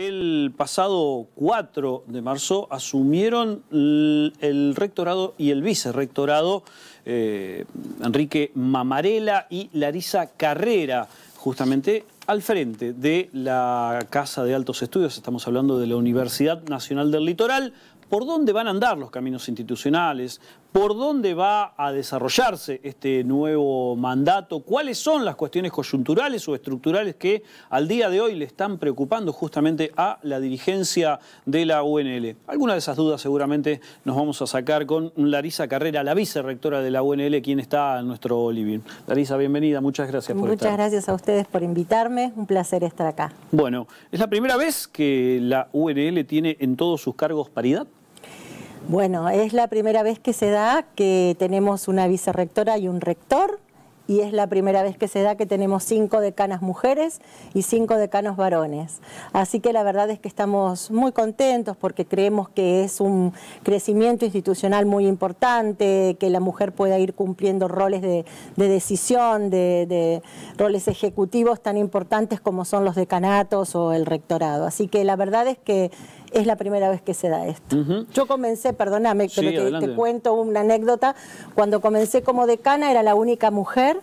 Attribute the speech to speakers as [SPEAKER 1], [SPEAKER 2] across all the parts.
[SPEAKER 1] El pasado 4 de marzo asumieron el rectorado y el vicerrectorado eh, Enrique Mamarela y Larisa Carrera, justamente al frente de la Casa de Altos Estudios, estamos hablando de la Universidad Nacional del Litoral, por dónde van a andar los caminos institucionales, por dónde va a desarrollarse este nuevo mandato, cuáles son las cuestiones coyunturales o estructurales que al día de hoy le están preocupando justamente a la dirigencia de la UNL. Algunas de esas dudas seguramente nos vamos a sacar con Larisa Carrera, la vicerrectora de la UNL, quien está en nuestro living. Larisa, bienvenida, muchas gracias por
[SPEAKER 2] estar. Muchas gracias a ustedes por invitarme, un placer estar acá.
[SPEAKER 1] Bueno, ¿es la primera vez que la UNL tiene en todos sus cargos paridad?
[SPEAKER 2] Bueno, es la primera vez que se da que tenemos una vicerrectora y un rector y es la primera vez que se da que tenemos cinco decanas mujeres y cinco decanos varones. Así que la verdad es que estamos muy contentos porque creemos que es un crecimiento institucional muy importante, que la mujer pueda ir cumpliendo roles de, decisión, de, roles ejecutivos tan importantes como son los decanatos o el rectorado. Así que la verdad es que es la primera vez que se da esto. Yo comencé, perdóname, pero te, te, cuento una anécdota. Cuando comencé como decana era la única mujer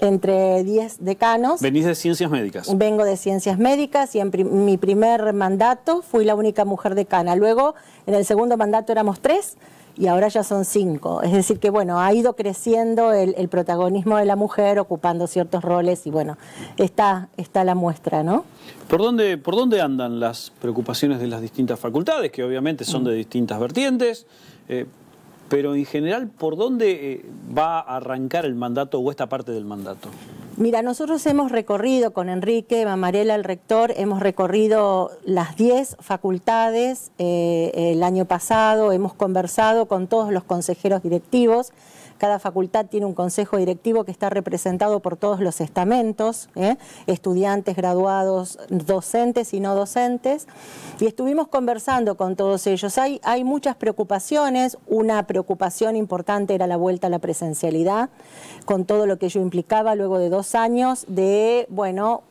[SPEAKER 2] entre 10 decanos.
[SPEAKER 1] ¿Venís de ciencias médicas?
[SPEAKER 2] Vengo de ciencias médicas y en mi primer mandato fui la única mujer decana. Luego, en el segundo mandato éramos tres y ahora ya son cinco. Es decir, que bueno, ha ido creciendo el, protagonismo de la mujer, ocupando ciertos roles y bueno, está, está la muestra, ¿no?
[SPEAKER 1] ¿Por dónde, ¿Por dónde andan las preocupaciones de las distintas facultades, que obviamente son de distintas vertientes? Eh, pero en general, ¿por dónde eh, va a arrancar el mandato o esta parte del mandato?
[SPEAKER 2] Mira, nosotros hemos recorrido con Enrique Mamarela, el rector, hemos recorrido las 10 facultades eh, el año pasado, hemos conversado con todos los consejeros directivos cada facultad tiene un consejo directivo que está representado por todos los estamentos, ¿eh? estudiantes, graduados, docentes y no docentes. Y estuvimos conversando con todos ellos. Hay, hay muchas preocupaciones. Una preocupación importante era la vuelta a la presencialidad, con todo lo que ello implicaba luego de dos años de, bueno,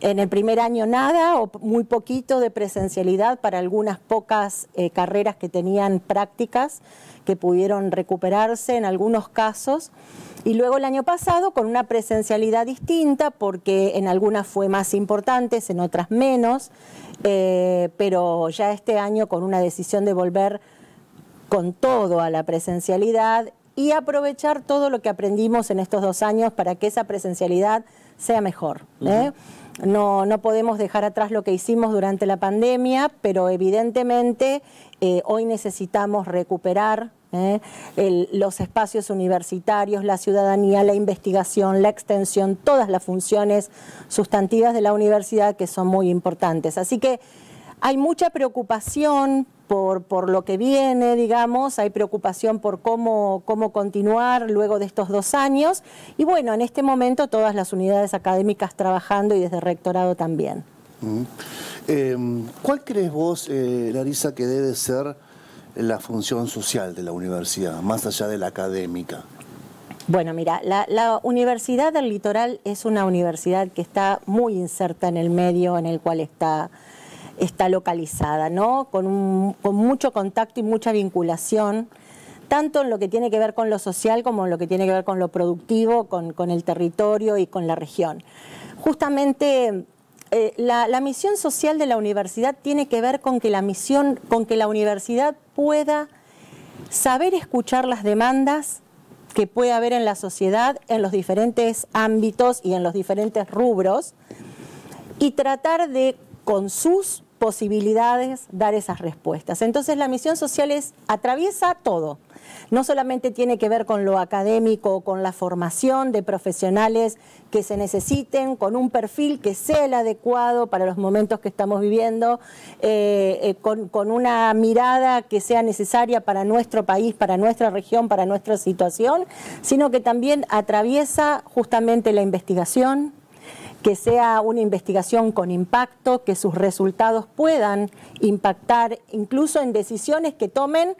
[SPEAKER 2] en el primer año nada o muy poquito de presencialidad para algunas pocas eh, carreras que tenían prácticas que pudieron recuperarse en algunos casos. Y luego el año pasado con una presencialidad distinta porque en algunas fue más importante, en otras menos, eh, pero ya este año con una decisión de volver con todo a la presencialidad y aprovechar todo lo que aprendimos en estos dos años para que esa presencialidad sea mejor. ¿eh? No, no podemos dejar atrás lo que hicimos durante la pandemia, pero evidentemente eh, hoy necesitamos recuperar ¿eh? los espacios universitarios, la ciudadanía, la investigación, la extensión, todas las funciones sustantivas de la universidad que son muy importantes. Así que hay mucha preocupación por, por, lo que viene, digamos, hay preocupación por cómo, cómo continuar luego de estos dos años y bueno, en este momento todas las unidades académicas trabajando y desde rectorado también.
[SPEAKER 3] Em, ¿Cuál crees vos, eh, Larisa, que debe ser la función social de la universidad, más allá de la académica?
[SPEAKER 2] Bueno, mira, la, Universidad del Litoral es una universidad que está muy inserta en el medio en el cual está está localizada, ¿no? Con, mucho contacto y mucha vinculación, tanto en lo que tiene que ver con lo social como en lo que tiene que ver con lo productivo, con, el territorio y con la región. Justamente eh, la, misión social de la universidad tiene que ver con que la misión, con que la universidad pueda saber escuchar las demandas que puede haber en la sociedad en los diferentes ámbitos y en los diferentes rubros y tratar de con sus posibilidades dar esas respuestas. Entonces la misión social es, atraviesa todo. No solamente tiene que ver con lo académico, con la formación de profesionales que se necesiten, con un perfil que sea el adecuado para los momentos que estamos viviendo, eh, eh, con, con una mirada que sea necesaria para nuestro país, para nuestra región, para nuestra situación, sino que también atraviesa justamente la investigación, que sea una investigación con impacto, que sus resultados puedan impactar incluso en decisiones que tomen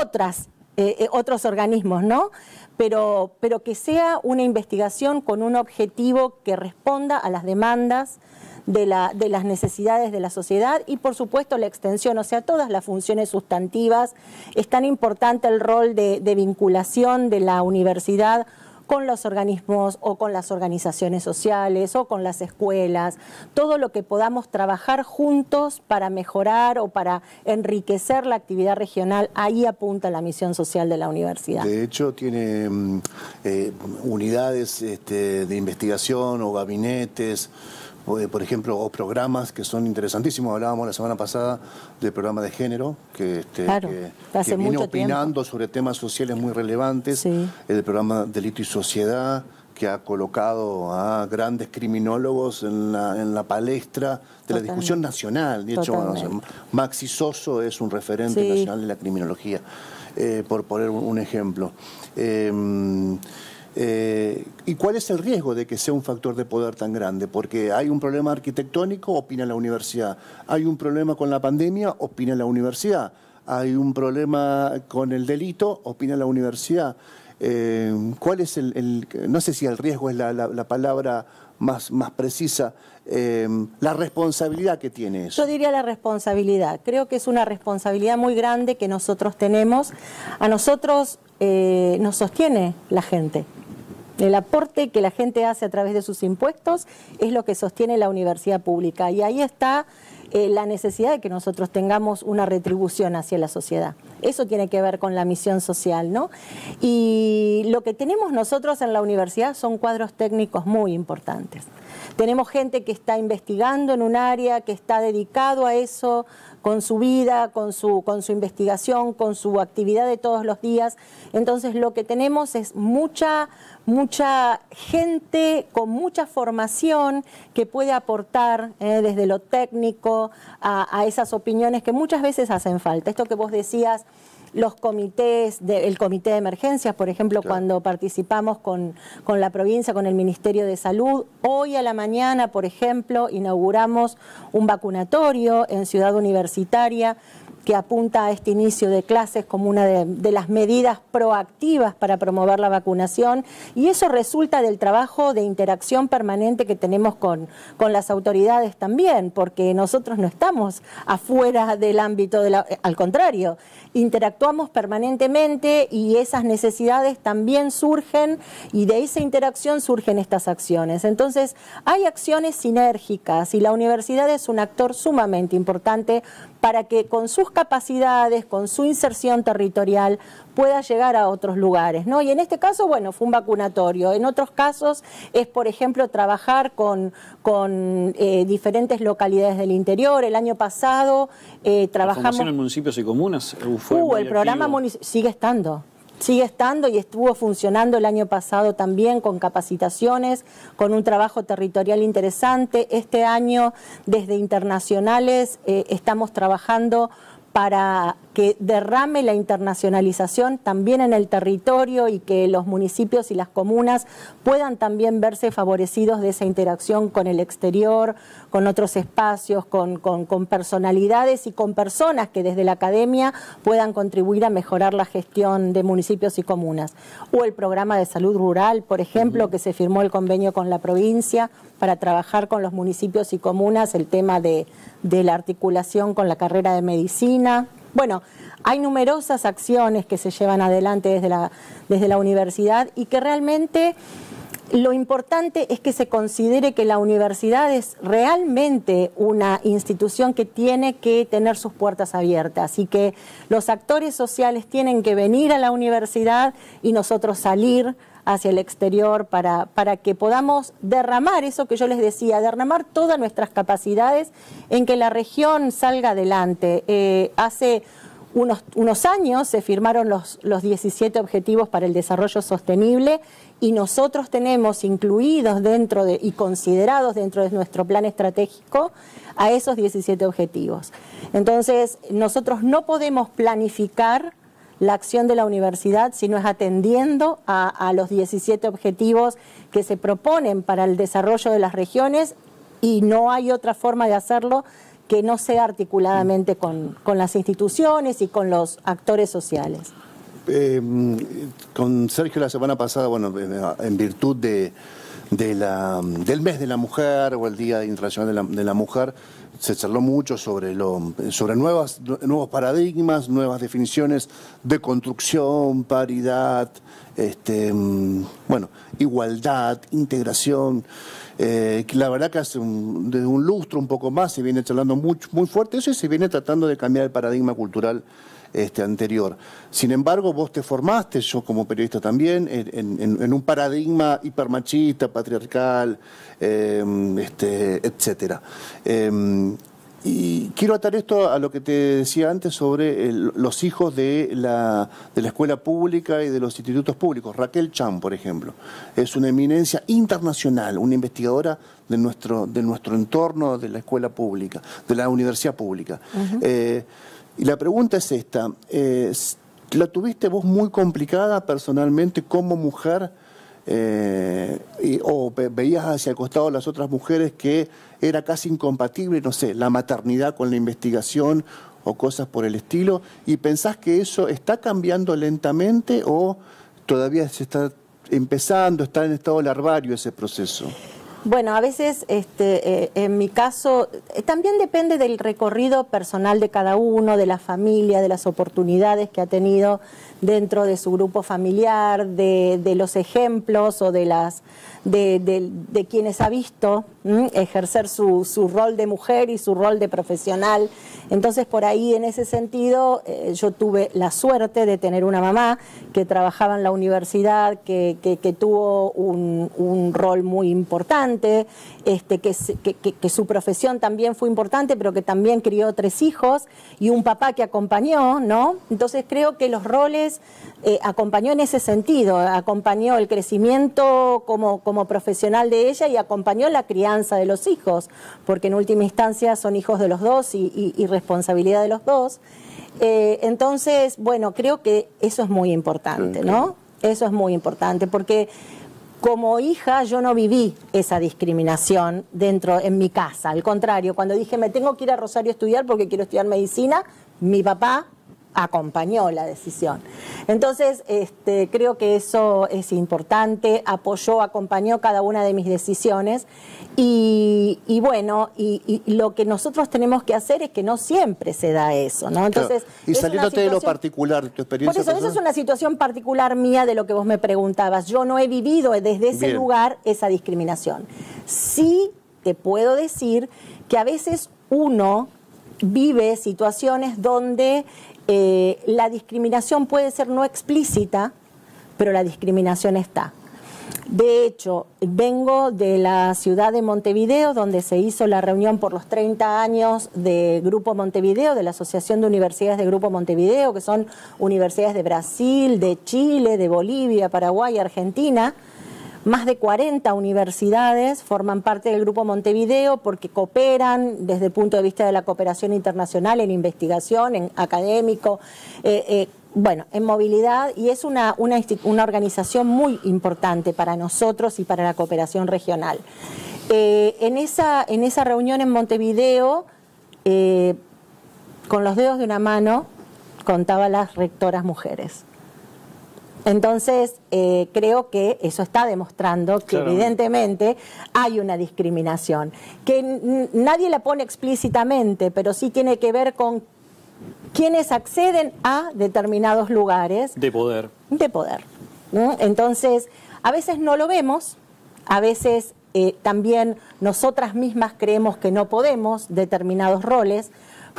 [SPEAKER 2] otras eh, eh, otros organismos, ¿no? Pero, pero que sea una investigación con un objetivo que responda a las demandas de, la, de, las necesidades de la sociedad y por supuesto la extensión, o sea, todas las funciones sustantivas. Es tan importante el rol de, de vinculación de la universidad con los organismos o con las organizaciones sociales o con las escuelas, todo lo que podamos trabajar juntos para mejorar o para enriquecer la actividad regional, ahí apunta la misión social de la universidad.
[SPEAKER 3] De hecho, tiene mm, eh, unidades este, de investigación o gabinetes por ejemplo, o programas que son interesantísimos. Hablábamos la semana pasada del programa de género, que, este, viene opinando sobre temas sociales muy relevantes. El programa Delito y Sociedad, que ha colocado a grandes criminólogos en la, palestra de la discusión nacional. De hecho, Maxi Soso es un referente nacional de la criminología, eh, por poner un ejemplo. Eh, eh, ¿Y cuál es el riesgo de que sea un factor de poder tan grande? Porque hay un problema arquitectónico, opina la universidad. Hay un problema con la pandemia, opina la universidad. Hay un problema con el delito, opina la universidad. Eh, ¿Cuál es el, no sé si el riesgo es la, palabra más, más precisa, eh, la responsabilidad que tiene eso?
[SPEAKER 2] Yo diría la responsabilidad. Creo que es una responsabilidad muy grande que nosotros tenemos. A nosotros nos sostiene la gente. El aporte que la gente hace a través de sus impuestos es lo que sostiene la universidad pública y ahí está eh, la necesidad de que nosotros tengamos una retribución hacia la sociedad. Eso tiene que ver con la misión social, ¿no? Y lo que tenemos nosotros en la universidad son cuadros técnicos muy importantes. Tenemos gente que está investigando en un área, que está dedicado a eso, con su vida, con su, con su investigación, con su actividad de todos los días. Entonces lo que tenemos es mucha, mucha gente con mucha formación que puede aportar eh, desde lo técnico a, esas opiniones que muchas veces hacen falta. Esto que vos decías los comités, el comité de emergencias, por ejemplo, cuando participamos con, con, la provincia, con el Ministerio de Salud. Hoy a la mañana, por ejemplo, inauguramos un vacunatorio en Ciudad Universitaria que apunta a este inicio de clases como una de, las medidas proactivas para promover la vacunación y eso resulta del trabajo de interacción permanente que tenemos con, con las autoridades también, porque nosotros no estamos afuera del ámbito de la... Al contrario, interactuamos permanentemente y esas necesidades también surgen y de esa interacción surgen estas acciones. Entonces, hay acciones sinérgicas y la universidad es un actor sumamente importante para que con sus capacidades, con su inserción territorial, pueda llegar a otros lugares. ¿no? Y en este caso, bueno, fue un vacunatorio. En otros casos es, por ejemplo, trabajar con, con eh, diferentes localidades del interior. El año pasado eh, trabajamos...
[SPEAKER 1] en municipios y comunas?
[SPEAKER 2] Uh, fue uh, el programa sigue estando sigue estando y estuvo funcionando el año pasado también con capacitaciones, con un trabajo territorial interesante. Este año desde internacionales eh, estamos trabajando para que derrame la internacionalización también en el territorio y que los municipios y las comunas puedan también verse favorecidos de esa interacción con el exterior, con otros espacios, con, con, personalidades y con personas que desde la academia puedan contribuir a mejorar la gestión de municipios y comunas. O el programa de salud rural, por ejemplo, que se firmó el convenio con la provincia para trabajar con los municipios y comunas el tema de, de la articulación con la carrera de medicina. Bueno, hay numerosas acciones que se llevan adelante desde la, desde la universidad y que realmente lo importante es que se considere que la universidad es realmente una institución que tiene que tener sus puertas abiertas y que los actores sociales tienen que venir a la universidad y nosotros salir hacia el exterior para, para que podamos derramar eso que yo les decía, derramar todas nuestras capacidades en que la región salga adelante. Eh, hace unos, unos, años se firmaron los, los 17 Objetivos para el Desarrollo Sostenible y nosotros tenemos incluidos dentro de, y considerados dentro de nuestro plan estratégico a esos 17 objetivos. Entonces, nosotros no podemos planificar la acción de la universidad, sino es atendiendo a, los 17 objetivos que se proponen para el desarrollo de las regiones y no hay otra forma de hacerlo que no sea articuladamente con, con las instituciones y con los actores sociales.
[SPEAKER 3] Eh, con Sergio la semana pasada, bueno, en virtud de, la, del mes de la mujer o el Día Internacional de la, Mujer, se charló mucho sobre, lo, sobre nuevas, nuevos paradigmas, nuevas definiciones de construcción, paridad, este, bueno, igualdad, integración. Eh, la verdad que hace un, desde un lustro un poco más se viene charlando muy, muy fuerte eso se viene tratando de cambiar el paradigma cultural este, anterior. Sin embargo, vos te formaste, yo como periodista también, en, un paradigma hipermachista, patriarcal, eh, este, etcétera. Eh, y quiero atar esto a lo que te decía antes sobre los hijos de la, de la escuela pública y de los institutos públicos. Raquel Chan, por ejemplo, es una eminencia internacional, una investigadora de nuestro, de nuestro entorno, de la escuela pública, de la universidad pública. Y la pregunta es esta, eh, ¿la tuviste vos muy complicada personalmente como mujer? Eh, ¿O veías hacia el costado las otras mujeres que era casi incompatible, no sé, la maternidad con la investigación o cosas por el estilo? ¿Y pensás que eso está cambiando lentamente o todavía se está empezando, está en estado larvario ese proceso?
[SPEAKER 2] Bueno, a veces, este, eh, en mi caso, eh, también depende del recorrido personal de cada uno, de la familia, de las oportunidades que ha tenido dentro de su grupo familiar, de, de los ejemplos o de las de, quienes ha visto ejercer su, su, rol de mujer y su rol de profesional. Entonces, por ahí, en ese sentido, eh, yo tuve la suerte de tener una mamá que trabajaba en la universidad, que, que, tuvo un, un, rol muy importante, este, que, que, su profesión también fue importante, pero que también crió tres hijos y un papá que acompañó, ¿no? Entonces, creo que los roles eh, acompañó en ese sentido, acompañó el crecimiento como como profesional de ella y acompañó la crianza de los hijos, porque en última instancia son hijos de los dos y, responsabilidad de los dos. Eh, entonces, bueno, creo que eso es muy importante, ¿no? Eso es muy importante, porque como hija yo no viví esa discriminación dentro en mi casa. Al contrario, cuando dije me tengo que ir a Rosario a estudiar porque quiero estudiar medicina, mi papá acompañó la decisión. Entonces, este, creo que eso es importante, apoyó, acompañó cada una de mis decisiones y, bueno, y, lo que nosotros tenemos que hacer es que no siempre se da eso, ¿no?
[SPEAKER 3] Entonces, y saliéndote de lo particular, tu experiencia.
[SPEAKER 2] Por eso, eso es una situación particular mía de lo que vos me preguntabas. Yo no he vivido desde ese lugar esa discriminación. Sí te puedo decir que a veces uno vive situaciones donde eh, la discriminación puede ser no explícita, pero la discriminación está. De hecho, vengo de la ciudad de Montevideo, donde se hizo la reunión por los 30 años de Grupo Montevideo, de la Asociación de Universidades de Grupo Montevideo, que son universidades de Brasil, de Chile, de Bolivia, Paraguay, Argentina. Más de 40 universidades forman parte del Grupo Montevideo porque cooperan desde el punto de vista de la cooperación internacional en investigación, en académico, eh, eh, bueno, en movilidad y es una, una, organización muy importante para nosotros y para la cooperación regional. Eh, en, esa, en esa reunión en Montevideo, con los dedos de una mano, contaba las rectoras mujeres. Entonces, eh, creo que eso está demostrando que evidentemente hay una discriminación, que nadie la pone explícitamente, pero sí tiene que ver con quienes acceden a determinados lugares.
[SPEAKER 1] De poder.
[SPEAKER 2] De poder. Entonces, a veces no lo vemos, a veces eh, también nosotras mismas creemos que no podemos determinados roles,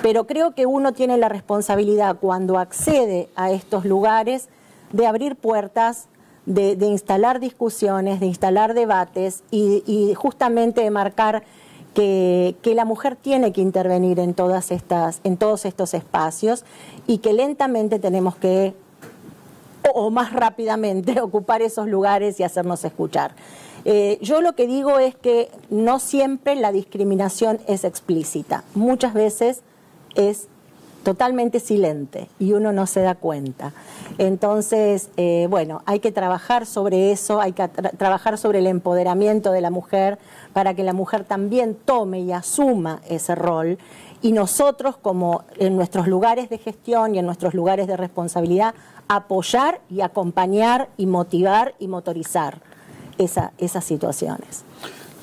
[SPEAKER 2] pero creo que uno tiene la responsabilidad cuando accede a estos lugares de abrir puertas, de, instalar discusiones, de instalar debates y, justamente de marcar que, la mujer tiene que intervenir en, todas estas, en todos estos espacios y que lentamente tenemos que, o, más rápidamente, ocupar esos lugares y hacernos escuchar. Eh, yo lo que digo es que no siempre la discriminación es explícita, muchas veces es totalmente silente y uno no se da cuenta. Entonces, eh, bueno, hay que trabajar sobre eso, hay que trabajar sobre el empoderamiento de la mujer para que la mujer también tome y asuma ese rol y nosotros, como en nuestros lugares de gestión y en nuestros lugares de responsabilidad, apoyar y acompañar y motivar y motorizar esas situaciones.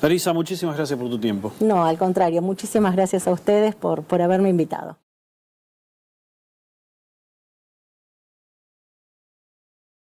[SPEAKER 1] Larisa, muchísimas gracias por tu tiempo.
[SPEAKER 2] No, al contrario, muchísimas gracias a ustedes por, por haberme invitado.